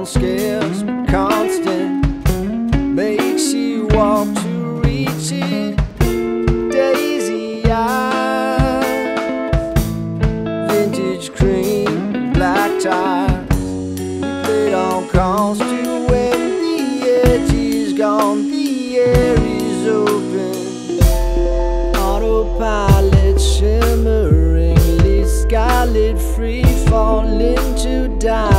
on scales, constant makes you walk to reach it. Daisy eyes, vintage cream, black ties. We played on calls to when the edge is gone, the air is open. Autopilot shimmering, skylit, free falling to die.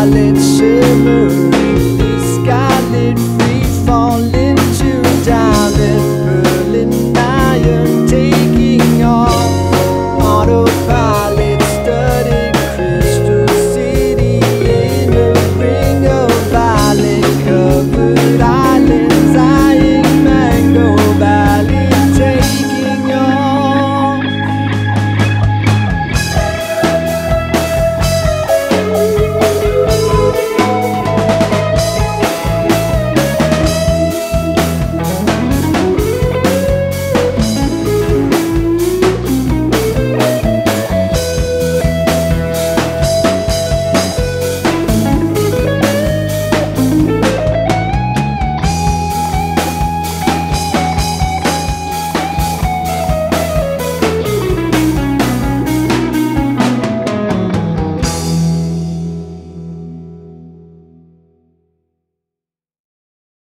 salen